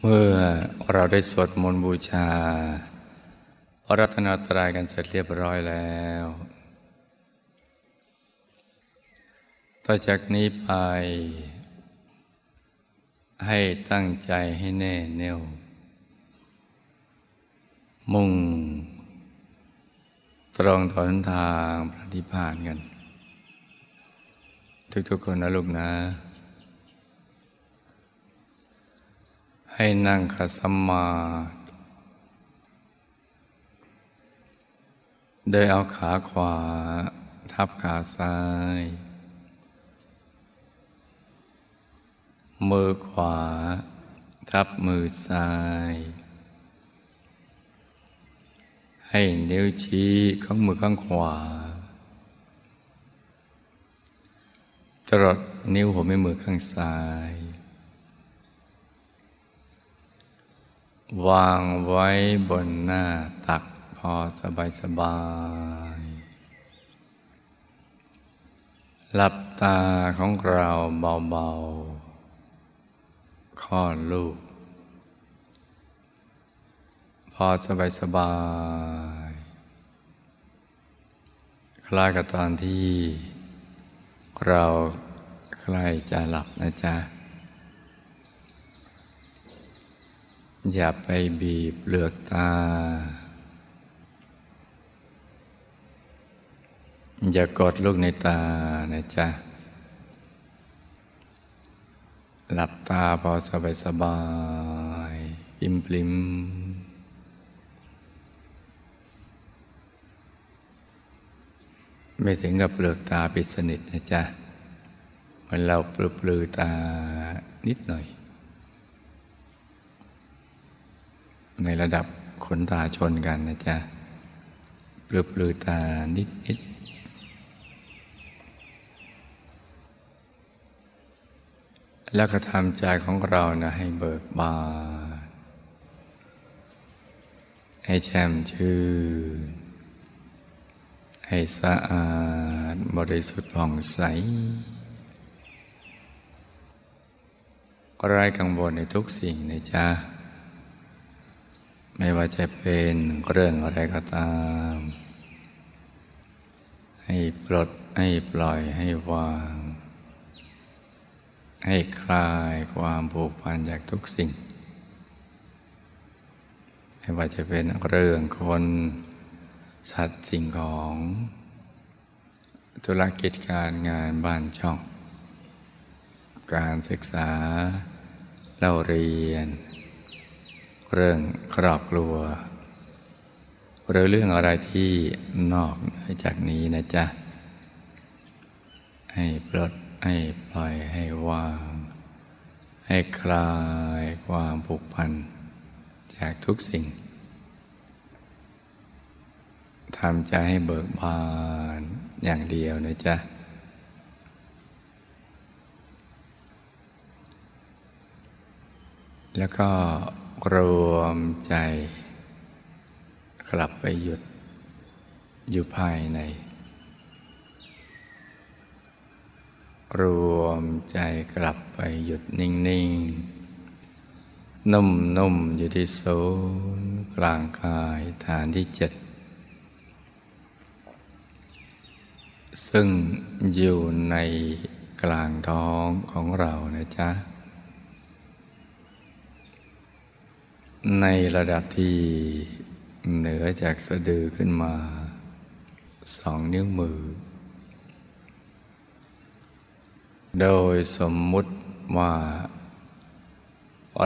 เมื่อเราได้สวดมนต์บูชา พระรัตนตรัยกันเสร็จเรียบร้อยแล้ว ต่อจากนี้ไป ให้ตั้งใจให้แน่แน่ว มุ่ง ตรงถนทางพระนิพพานกัน ทุกๆคนนะลูกนะ ให้นั่งขัดสมาธิโดยเอาขาขวา ทับขาซ้าย มือขวา ทับมือซ้าย ให้นิ้วชี้ของมือข้างขวาตลอดนิ้วหัวแม่มือข้างซ้าย วางไว้บนหน้าตักพอสบายสบาย หลับตาของเราเบาๆคลอดลูก พอสบายสบาย คล้ายกับตอนที่เราใกล้จะหลับนะจ๊ะ อย่าไปบีบเปลือกตา อย่ากดลูกในตานะจ๊ะ หลับตาพอสบายสบายปิมปลิมไม่ถึงกับเปลือกตาปิดสนิทนะจ๊ะ มันเราปลือปลือตานิดหน่อย ในระดับขนตาชนกันนะจ๊ะปลือปลือตานิดนิดแล้วก็ทำใจของเรานะให้เบิกบาน ให้แช่มชื่น ให้สะอาดบริสุทธิ์ผ่องใสไร้กังวลในทุกสิ่งในจ้า ไม่ว่าจะเป็นเรื่องอะไรก็ตาม ให้ปลดให้ปล่อยให้วาง ให้คลายความผูกพันจากทุกสิ่ง ไม่ว่าจะเป็นเรื่องคนสัตว์สิ่งของธุรกิจการงานบ้านช่อง การศึกษาเราเรียน เรื่องครอบครัว หรือเรื่องอะไรที่นอกเหนือจากนี้นะจ๊ะ ให้ปลดให้ปล่อยให้วาง ให้คลายความผูกพัน จากทุกสิ่งทำใจให้เบิกบานอย่างเดียวนะจ๊ะแล้วก็ รวมใจ กลับไปหยุดอยู่ภายใน รวมใจกลับไปหยุดนิ่ง ๆ นุ่ม ๆ อยู่ที่ศูนย์กลางกายฐานที่เจ็ดซึ่งอยู่ในกลางท้องของเรานะจ๊ะ ในระดับที่เหนือจากสะดือขึ้นมาสองนิ้วมือ โดยสมมุติว่า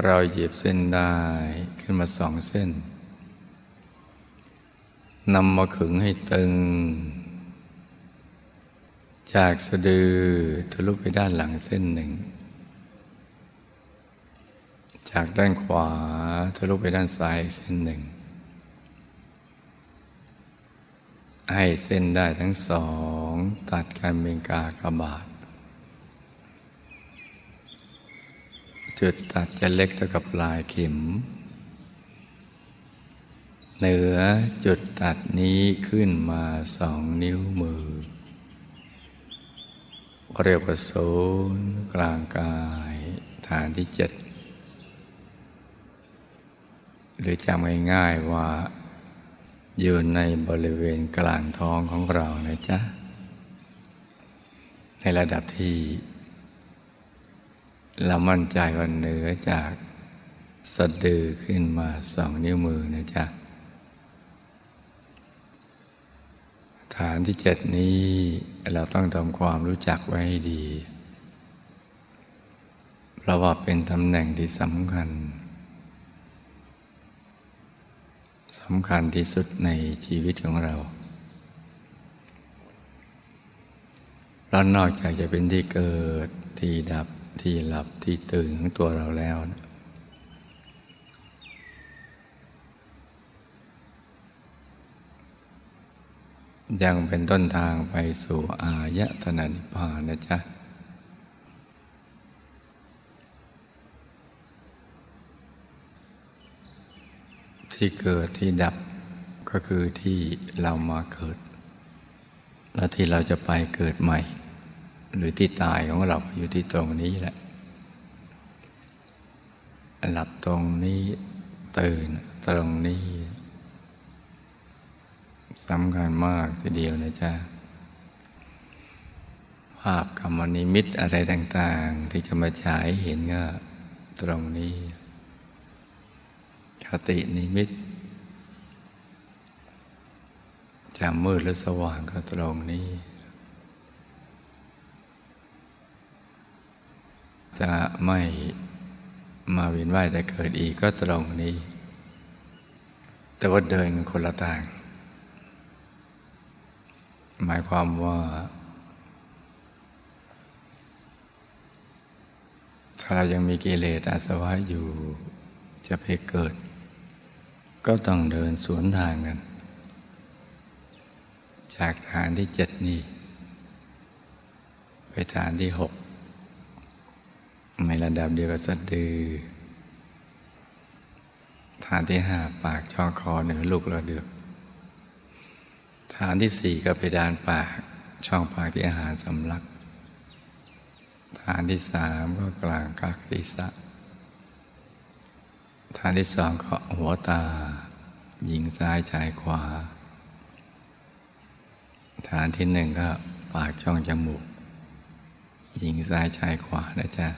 เราหยิบเส้นได้ขึ้นมาสองเส้นนำมาขึงให้ตึง จากสะดือทะลุไปด้านหลังเส้นหนึ่ง จากด้านขวาทะลุไปด้านซ้ายเส้นหนึ่ง ให้เส้นได้ทั้งสอง ตัดกันเป็นกากบาท จุดตัดจะเล็กเท่ากับปลายเข็ม เหนือจุดตัดนี้ขึ้นมาสองนิ้วมือ เรียกว่าโซนกลางกายฐานที่เจ็ด หรือจำง่ายๆว่าอยู่ในบริเวณกลางท้องของเรานะจ๊ะ ในระดับที่ เรามั่นใจว่าเหนือจากสะดือขึ้นมาสองนิ้วมือนะจ๊ะ ฐานที่เจ็ดนี้เราต้องทำความรู้จักไว้ให้ดี เพราะว่าเป็นตำแหน่งที่สำคัญ สำคัญที่สุดในชีวิตของเราเรานอกจากจะเป็นที่เกิดที่ดับที่หลับที่ตื่นของตัวเราแล้วยังเป็นต้นทางไปสู่อายตนะนิพพานนะจ๊ะ ที่เกิดที่ดับก็คือที่เรามาเกิด และที่เราจะไปเกิดใหม่ หรือที่ตายของเราอยู่ที่ตรงนี้แหละหลับตรงนี้ตื่นตรงนี้สำคัญมากทีเดียวนะจ๊ะภาพกรรมนิมิตอะไรต่าง ๆ ที่จะมาฉายเห็นก็ตรงนี้ ตินิมิตจะมืดหรือสว่างก็ตรงนี้ จะไม่มาเวียนว่ายแต่เกิดอีกก็ตรงนี้ แต่ว่าเดินกันคนละทาง หมายความว่า ถ้าเรายังมีกิเลสอาสวะอยู่จะไปเกิด ก็ต้องเดินสวนทางกัน จากฐานที่เจ็ดนี่ไปฐานที่หกในระดับเดียวกับสะดือ ฐานที่ห้าปากช่อคอเหนือลูกระเดือก ฐานที่สี่ก็ไปดานปากช่องปากที่อาหารสำลัก ฐานที่สามก็กลางกักศีรษะ ฐานที่สองก็หัวตาหญิงซ้ายชายขวา ฐานที่หนึ่งก็ปากช่องจมูกหญิงซ้ายชายขวานะจ๊ะ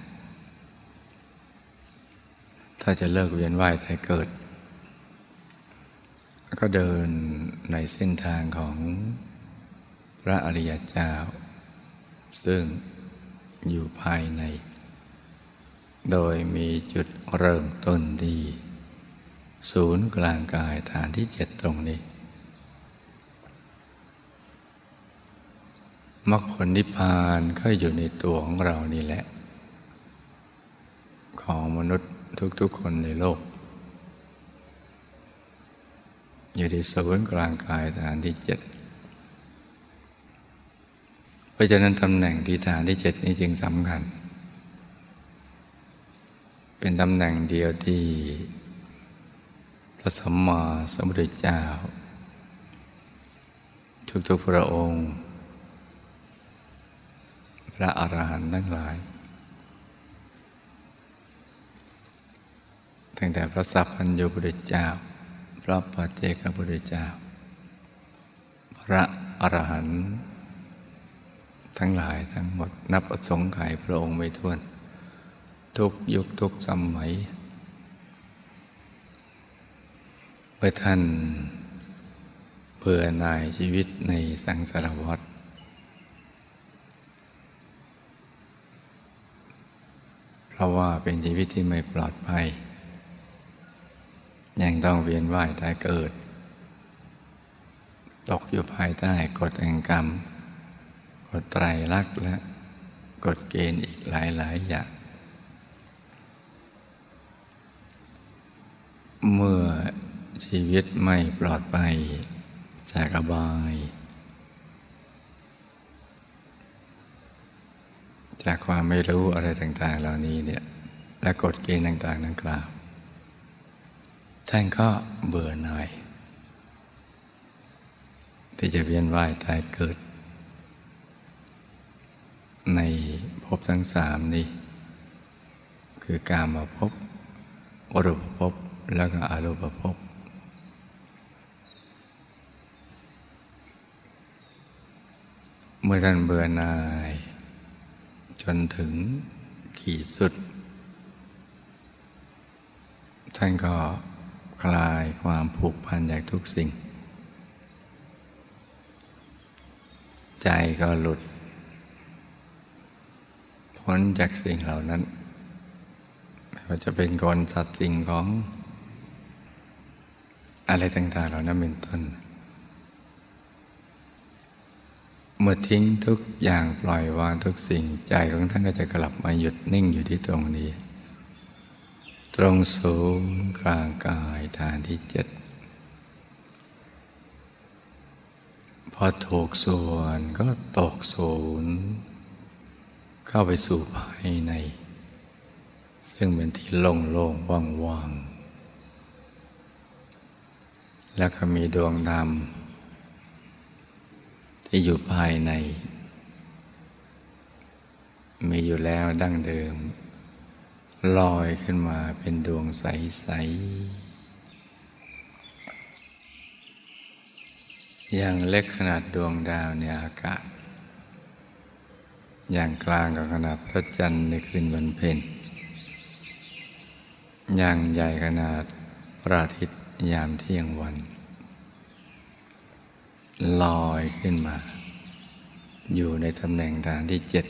ถ้าจะเลิกเวียนว่ายตายเกิด ก็เดินในเส้นทางของพระอริยเจ้า ซึ่งอยู่ภายใน โดยมีจุดเริ่มต้นดีศูนย์กลางกายฐานที่เจ็ดตรงนี้มรรคผลนิพพานก็อยู่ในตัวของเรานี่แหละ ของมนุษย์ทุกๆคนในโลก อยู่ในศูนย์กลางกายฐานที่เจ็ดเพราะฉะนั้นตำแหน่งที่ฐานที่เจ็ดนี้จึงสำคัญ เป็นตำแหน่งเดียวที่พระสัมมาสัมพุทธเจ้า ทุกๆพระองค์ พระอรหันต์ทั้งหลาย ตั้งแต่พระสัพพัญญูพุทธเจ้า พระปัจเจกพุทธเจ้า พระอรหันต์ทั้งหลายทั้งหมดนับประสงค์ไขพระองค์ไม่ท้วน ทุกยุคทุกสมัย เมื่อท่านเบื่อหน่ายชีวิตในสังสารวัฏเพราะว่าเป็นชีวิตที่ไม่ปลอดภัย ยังต้องเวียนว่ายตายเกิด ตกอยู่ภายใต้กฎแห่งกรรม กฎไตรลักษณ์และกฎเกณฑ์อีกหลายๆอย่าง เมื่อชีวิตไม่ปลอดภัยจากอบาย จากความไม่รู้อะไรต่าง ๆ เหล่านี้เนี่ยและกฎเกณฑ์ต่างๆนั้นกล่าว ท่านก็เบื่อหน่ายที่จะเวียนว่ายตายเกิด ในภพทั้งสามนี้ คือการมาพบรูปภพ แล้วก็อารูปภพเมื่อท่านเบื่อหน่าย จนถึงขีดสุด ท่านก็คลายความผูกพันจากทุกสิ่ง ใจก็หลุด พ้นจากสิ่งเหล่านั้น ไม่ว่าจะเป็นคนสัตว์สิ่งของ อะไรต่าง ๆ เหล่านั้นเป็นต้น เมื่อทิ้งทุกอย่างปล่อยวางทุกสิ่งใจของท่านก็จะกลับมาหยุดนิ่งอยู่ที่ตรงนี้ ตรงศูนย์กลางกายฐานที่เจ็ดพอถูกส่วนก็ตกศูนย์เข้าไปสู่ภายใน ซึ่งเป็นที่โล่งๆว่างๆ แล้วก็มีดวงดำที่อยู่ภายใน มีอยู่แล้วดั้งเดิม ลอยขึ้นมาเป็นดวงใส ๆ อย่างเล็กขนาดดวงดาวในอากาศ อย่างกลางกับขนาดพระจันทร์ในคืนวันเพ็ญอย่างใหญ่ขนาดพระอาทิตย์ ยามเที่ยงวัน ลอยขึ้นมา อยู่ในตำแหน่งฐานที่เจ็ด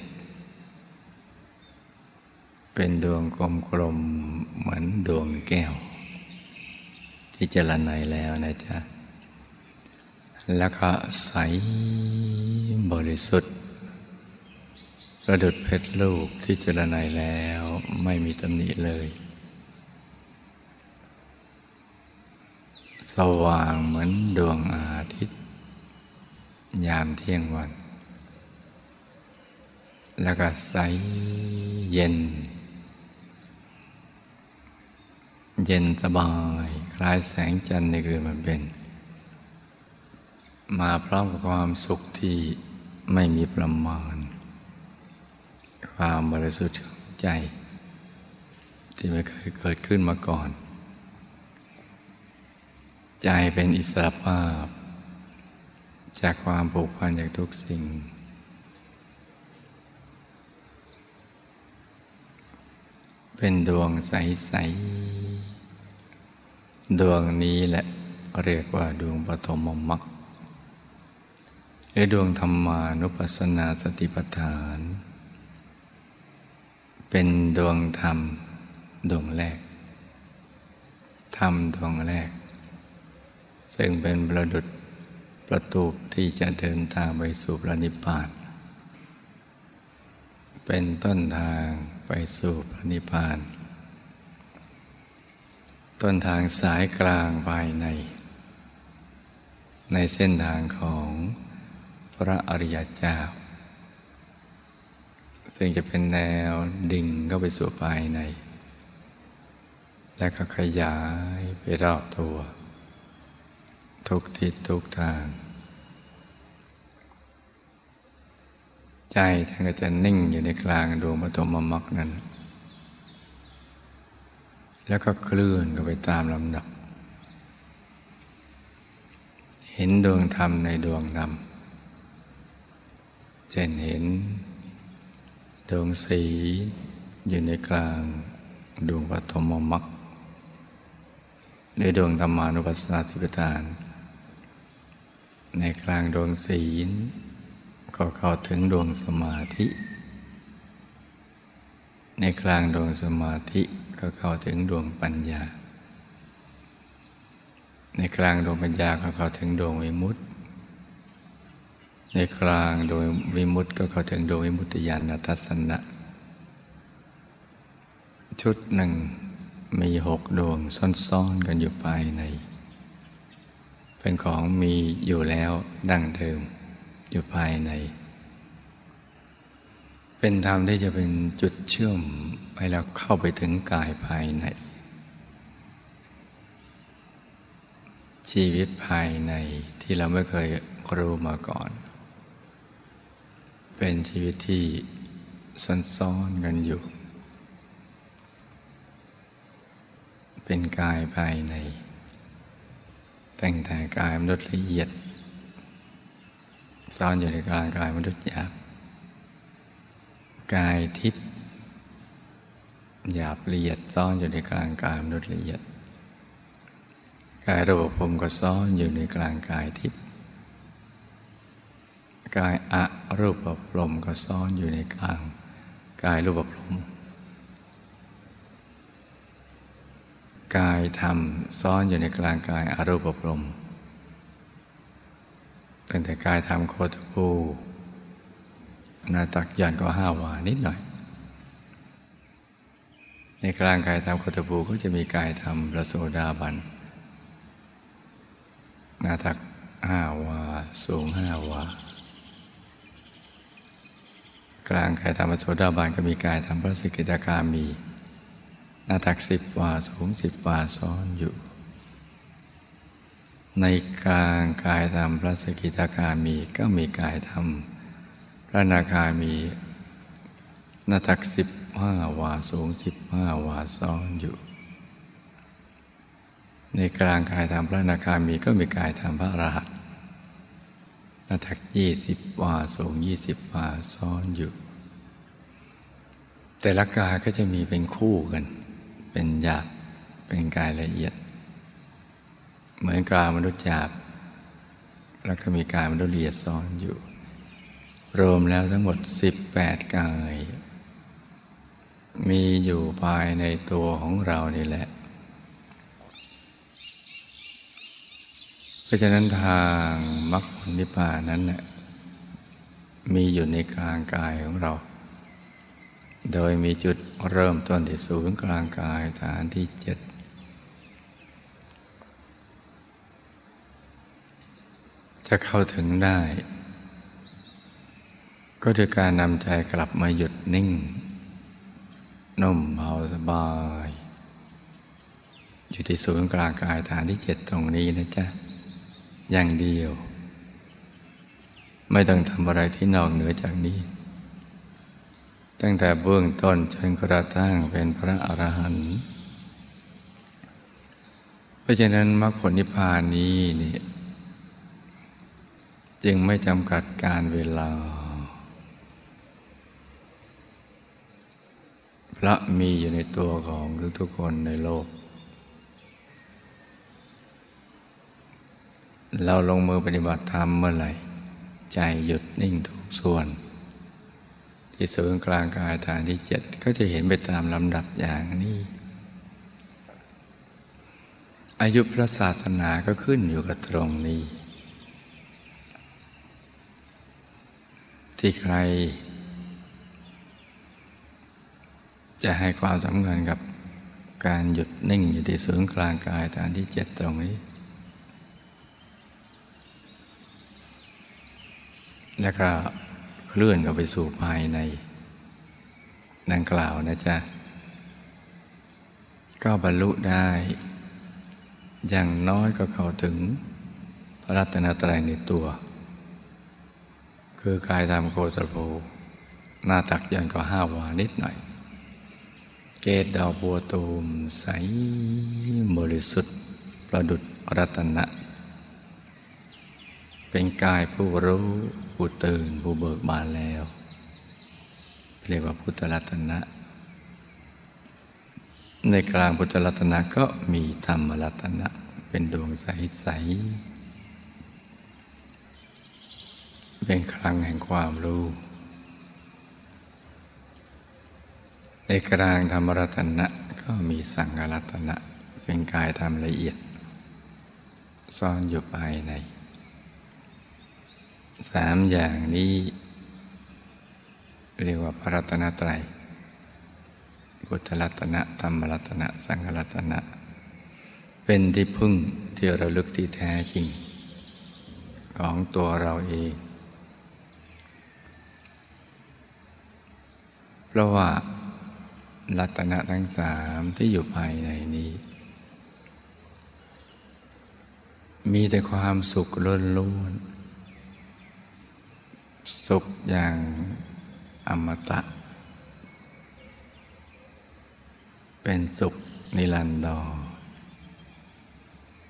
เป็นดวงกลมๆเหมือนดวงแก้ว ที่เจรไนแล้วนะจ๊ะ แล้วก็ใสบริสุทธิ์ประดุดเพชรลูกที่เจรไนแล้วไม่มีตำหนิเลย สว่างเหมือนดวงอาทิตย์ ยามเที่ยงวัน แล้วก็ใสเย็น เย็นสบาย คล้ายแสงจันทร์ในคืนมันเป็น มาพร้อมกับความสุขที่ไม่มีประมาณ ความบริสุทธิ์ของใจ ที่ไม่เคยเกิดขึ้นมาก่อน ใจเป็นอิสระภาพ จากความผูกพันจากทุกสิ่ง เป็นดวงใส ๆ ดวงนี้แหละเรียกว่าดวงปฐมมรรคหรือดวงธรรมานุปัสสนาสติปัฏฐาน เป็นดวงธรรมดวงแรก ธรรมดวงแรก ซึ่งเป็นประดุษประตูที่จะเดินทางไปสู่พระนิพพาน เป็นต้นทางไปสู่พระนิพพาน ต้นทางสายกลางภายใน ในเส้นทางของพระอริยเจ้า ซึ่งจะเป็นแนวดิ่งเข้าไปสู่ภายใน และก็ขยายไปรอบตัว ทุกทิศทุกทาง ใจท่านก็จะนิ่งอยู่ในกลางดวงปฐมมรรคนั้น แล้วก็เคลื่อนก็ไปตามลำดับ เห็นดวงธรรมในดวงธรรมเช่นเห็น ดวงสีอยู่ในกลางดวงปฐมมรรคในดวงธรรมานุปัสสนาธิปทาน ในกลางดวงศีล ก็เข้าถึงดวงสมาธิ ในกลางดวงสมาธิก็เข้าถึงดวงปัญญา ในกลางดวงปัญญาก็เข้าถึงดวงวิมุตติ ในกลางดวงวิมุตติก็เข้าถึงดวงวิมุตติญาณทัศนะ ชุดหนึ่งมีหกดวงซ่อนๆกันอยู่ภายใน เป็นของมีอยู่แล้วดั้งเดิมอยู่ภายใน เป็นธรรมที่จะเป็นจุดเชื่อมให้เราเข้าไปถึงกายภายใน ชีวิตภายในที่เราไม่เคยรู้มาก่อน เป็นชีวิตที่ซ่อนๆกันอยู่ เป็นกายภายใน แต่งแต่กายมนุษย์ละเอียดซ่อนอยู่ในกลางกายมนุษย์หยาบ กายทิพย์หยาบละเอียดซ่อนอยู่ในกลางกายมนุษย์ละเอียด กายระบบผมก็ซ่อนอยู่ในกลางกายทิพย์กายอะรูปปลมก็ซ่อนอยู่ในกลางกายรูปปลม กายธรรมซ่อนอยู่ในกลางกายอารูปปลมตั้งแต่กายธรรมโคตภูนาตักยันก็ห้าวานิดหน่อย ในกลางกายธรรมโคตภูก็จะมีกายธรรมประโสดาบันนาตักห้าวาสูงห้าวากลางกายธรรมโสดาบันก็มีกายธรรมพระสกิทาคามี น้าตักสิบวาสูงสิบวาซ้อนอยู่ ในกลางกายธรรมพระสกิทาคามีก็มีกายธรรมพระนาคามีหน้าตักสิบห้าวาสูงสิบห้าวาซ้อนอยู่ ในกลางกายธรรมพระนาคามีก็มีกายธรรมพระอรหันต์น้าถักยี่สิบวาสูงยี่สิบวาซ้อนอยู่ แต่ละกายก็จะมีเป็นคู่กัน เป็นหยาบเป็นกายละเอียด เหมือนกายมนุษย์หยาบ แล้วก็มีกายมนุษย์ละเอียดซ้อนอยู่ รวมแล้วทั้งหมดสิบแปดกาย มีอยู่ภายในตัวของเรานี่แหละ เพราะฉะนั้นทางมรรคผลนิพพานนั้นนะมีอยู่ในกลางกายของเรา โดยมีจุดเริ่มต้นที่ศูนย์กลางกายฐานที่เจ็ดจะเข้าถึงได้ ก็โดยการนำใจกลับมาหยุดนิ่ง นุ่มเบาสบาย อยู่ที่ศูนย์กลางกายฐานที่เจ็ดตรงนี้นะจ๊ะ อย่างเดียว ไม่ต้องทำอะไรที่นอกเหนือจากนี้ ตั้งแต่เบื้องต้นจนกระทั่งเป็นพระอรหันต์ เพราะฉะนั้นมรรคผลนิพพานนี้นี่จึงไม่จำกัดการเวลา พระมีอยู่ในตัวของทุกๆคนในโลก เราลงมือปฏิบัติธรรมเมื่อไหร่ ใจหยุดนิ่งทุกส่วน ที่ศูนย์กลางกายฐานที่เจ็ดก็จะเห็นไปตามลำดับอย่างนี้ อายุพระศาสนาก็ขึ้นอยู่กับตรงนี้ ที่ใคร จะให้ความสำคัญกับการหยุดนิ่งอยู่ที่ศูนย์กลางกายฐานที่เจ็ดตรงนี้ แล้วก็ เคลื่อนเข้าไปสู่ภายในดังกล่าวนะจ๊ะ ก็บรรลุได้ อย่างน้อยก็เข้าถึงพระรัตนตรัยในตัว คือกายธรรมโคตรโภหน้าตักยันก็ห้าวานิดหน่อย เกตดอกบัวตูมใสบริสุทธิ์ประดุดรัตนะ เป็นกายผู้รู้ผู้ตื่นผู้เบิกบานแล้ว เรียกว่าพุทธรัตนะ ในกลางพุทธรัตนะก็มีธรรมรัตนะ เป็นดวงใสๆเป็นคลังแห่งความรู้ในกลางธรรมรัตนะก็มีสังฆรัตนะ เป็นกายธรรมละเอียด ซ่อนอยู่ภายใน สามอย่างนี้เรียกว่าพระรัตนตรัยพุทธรัตนะธรรมรัตนะ สังฆรัตนะ เป็นที่พึ่งที่ระลึกที่แท้จริง ของตัวเราเอง เพราะว่ารัตนะทั้งสามที่อยู่ภายในนี้ มีแต่ความสุขล้นล้นๆ สุขอย่างอมตะ เป็นสุขนิรันดร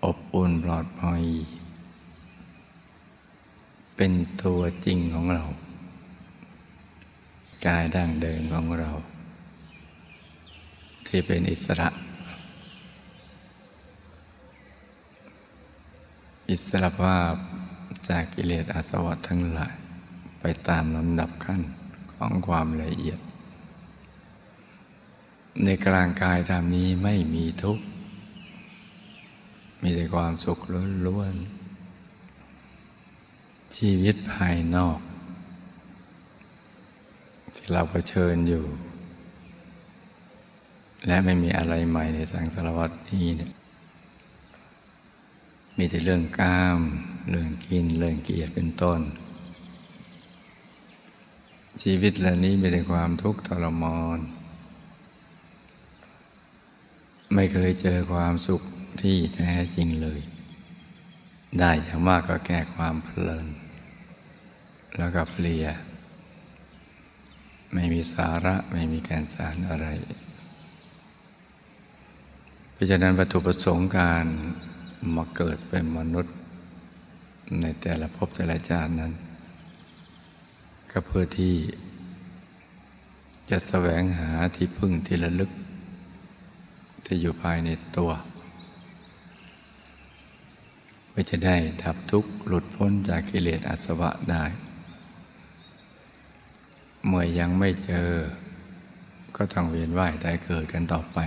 อบอุ่นปลอดภัยเป็นตัวจริงของเรา กายดั้งเดิมของเรา ที่เป็นอิสระ อิสระภาพจากกิเลสอาสวะทั้งหลาย ไปตามลำดับขั้นของความละเอียด ในกลางกายธรรมนี้ไม่มีทุกข์ มีแต่ความสุขล้วนๆ ชีวิตภายนอก ที่เราเผชิญอยู่ และไม่มีอะไรใหม่ในสังสารวัตนี้เนี่ยมีแต่เรื่องกาม เรื่องกิน เรื่องเกียรติเป็นต้น ชีวิตเหล่านี้มีแต่ความทุกข์ทรมานไม่เคยเจอความสุขที่แท้จริงเลย ได้อย่างมากก็แก้ความเพลิน แล้วก็เพลีย ไม่มีสาระไม่มีแกนสารอะไร เพราะฉะนั้นวัตถุประสงค์การมาเกิดเป็นมนุษย์ ในแต่ละภพแต่ละชาตินั้น ก็เพื่อที่ จะแสวงหาที่พึ่งที่ระลึก ที่อยู่ภายในตัวเพื่อจะได้ดับทุกข์หลุดพ้นจากกิเลสอาสวะได้ เมื่อยังไม่เจอ ก็ต้องเวียนว่ายตายเกิดกันต่อไป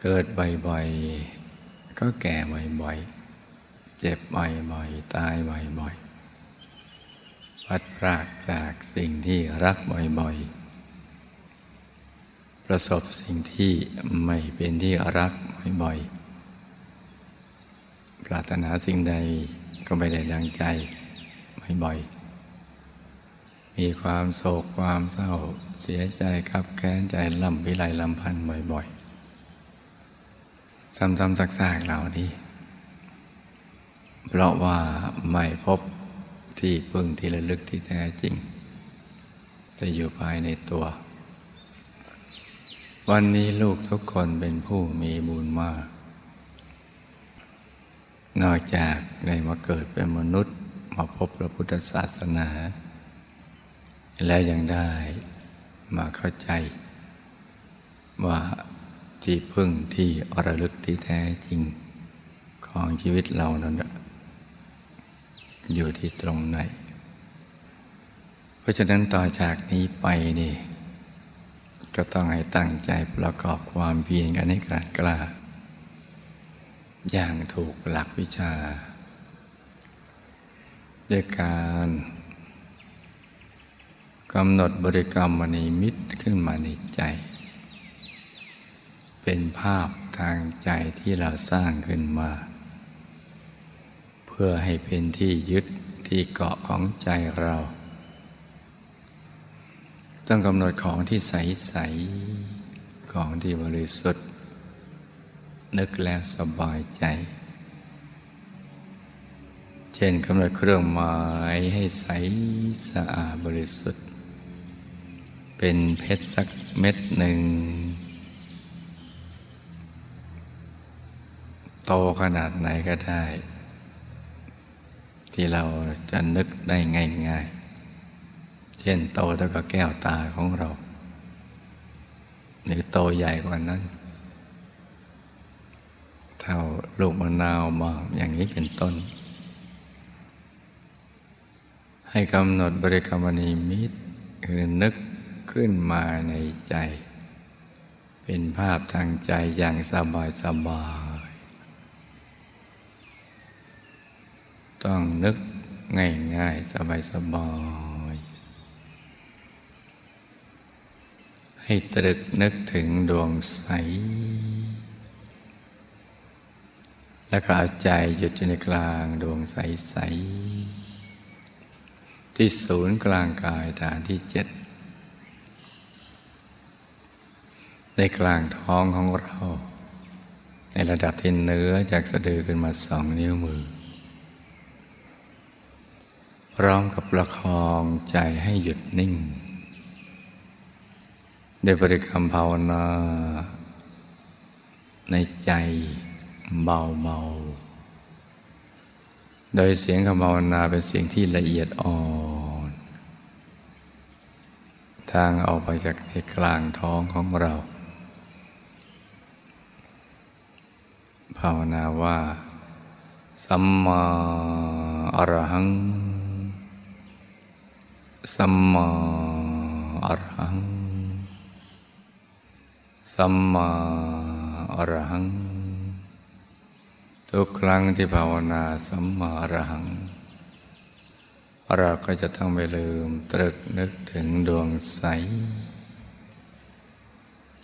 เกิดบ่อยๆก็แก่บ่อยๆเจ็บบ่อยๆตายบ่อยๆ พัดพรากจากสิ่งที่รักบ่อยๆ ประสบสิ่งที่ไม่เป็นที่รักบ่อยๆ ปรารถนาสิ่งใดก็ไม่ได้ดังใจบ่อยๆ มีความโศกความเศร้าเสียใจขับแค้นใจลำพิไรลำพันบ่อยๆ ซ้ำๆซักๆเหล่านี้ เพราะว่าไม่พบ ที่พึ่งที่ระลึกที่แท้จริง จะอยู่ภายในตัว วันนี้ลูกทุกคนเป็นผู้มีบุญมาก นอกจากได้มาเกิดเป็นมนุษย์มาพบพระพุทธศาสนา และยังได้มาเข้าใจ ว่าที่พึ่งที่อรลึกที่แท้จริงของชีวิตเรานั้น อยู่ที่ตรงไหน เพราะฉะนั้นต่อจากนี้ไปนี่ ก็ต้องให้ตั้งใจประกอบความเพียรกันให้กล้ากล้า อย่างถูกหลักวิชา ด้วยการกำหนดบริกรรมมณีมิตรขึ้นมาในใจ เป็นภาพทางใจที่เราสร้างขึ้นมา พื่อให้เป็นที่ยึดที่เกาะของใจเรา ต้องกำหนดของที่ใส ๆ ของที่บริสุทธิ์ นึกแล้วสบายใจ เช่นกำหนดเครื่องหมายให้ใสสะอาดบริสุทธิ์ เป็นเพชรสักเม็ดหนึ่ง โตขนาดไหนก็ได้ ที่เราจะนึกได้ง่ายๆ เช่นโตเท่ากับแก้วตาของเรา หรือโตใหญ่กว่านั้น เท่าลูกมะนาวบางอย่างนี้เป็นต้น ให้กำหนดบริกรรมนิมิตคือนึกขึ้นมาในใจ เป็นภาพทางใจอย่างสบายสบาย ต้องนึกง่ายๆสบายสบายให้ตรึกนึกถึงดวงใส แล้วก็เอาใจหยุดอยู่ในกลางดวงใสๆที่ศูนย์กลางกายฐานที่เจ็ดในกลางท้องของเรา ในระดับที่เนื้อจากสะดือขึ้นมาสองนิ้วมือ พร้อมกับประคองใจให้หยุดนิ่งได้บริกรรมภาวนา ในใจเบาๆโดยเสียงคำภาวนาเป็นเสียงที่ละเอียดอ่อน ทางออกไปจากในกลางท้องของเรา ภาวนาว่า สัมมาอรหัง สัมมาอรหัง สัมมาอรหัง ทุกครั้งที่ภาวนาสัมมาอรหัง เราก็จะต้องไม่ลืมตรึกนึกถึงดวงใส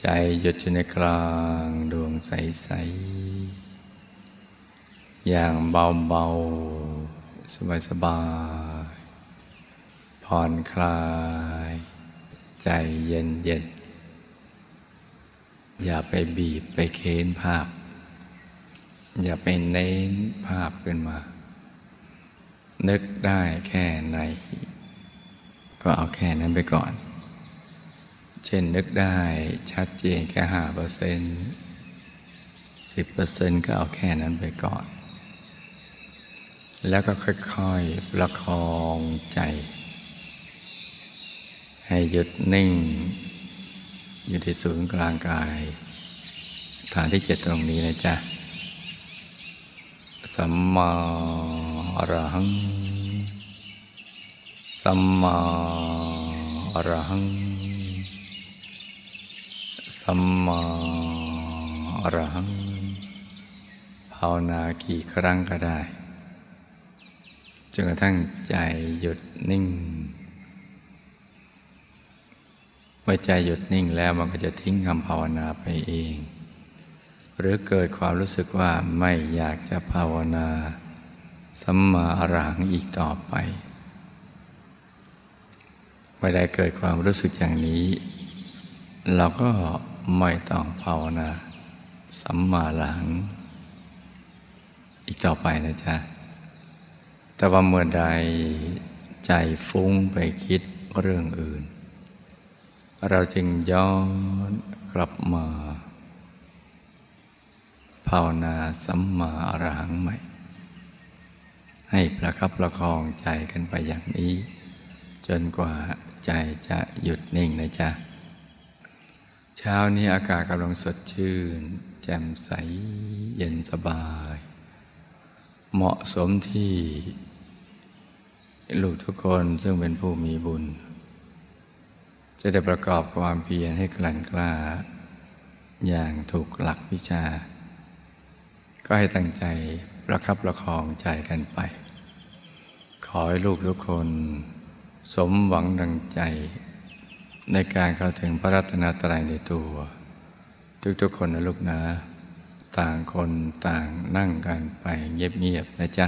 ใจหยุดอยู่ในกลางดวงใสใส อย่างเบาๆสบายๆ ผ่อนคลาย ใจเย็นเย็นอย่าไปบีบไปเค้นภาพ อย่าไปเน้นภาพขึ้นมา นึกได้แค่ไหน ก็เอาแค่นั้นไปก่อน เช่นนึกได้ชัดเจนแค่ห้าเปอร์เซ็นต์สิบเปอร์เซ็นต์ก็เอาแค่นั้นไปก่อน แล้วก็ค่อยๆประคองใจ ให้หยุดนิ่ง อยู่ที่ศูนย์กลางกาย ฐานที่เจ็ดตรงนี้นะจ๊ะ สัมมาอรหัง สัมมาอรหัง สัมมาอรหัง ภาวนากี่ครั้งก็ได้ จนกระทั่งใจหยุดนิ่ง มื่อใจหยุดนิ่งแล้วมันก็จะทิ้งคำภาวนาไปเอง หรือเกิดความรู้สึกว่าไม่อยากจะภาวนาสัมมาอรหังอีกต่อไปไม่ได้เกิดความรู้สึกอย่างนี้ เราก็ไม่ต้องภาวนาสัมมาอรหัง อีกต่อไปนะจ๊ะ แต่ว่าเมื่อใดใจฟุ้งไปคิดเรื่องอื่น เราจึงย้อนกลับมาภาวนาสัมมาอรหังใหม่ ให้ประคับประคองใจกันไปอย่างนี้ จนกว่าใจจะหยุดนิ่งนะจ๊ะ เช้านี้อากาศกำลังสดชื่น แจ่มใสเย็นสบาย เหมาะสมที่ ลูกทุกคนซึ่งเป็นผู้มีบุญ จะได้ประกอบความเพียรให้กลั่นกล้า อย่างถูกหลักวิชา ก็ให้ตั้งใจประคับประคองใจกันไป ขอให้ลูกทุกคน สมหวังดังใจ ในการเข้าถึงพระรัตนตรัยในตัว ทุกๆคนนะลูกนะ ต่างคนต่างนั่งกันไปเงียบๆนะจ๊ะ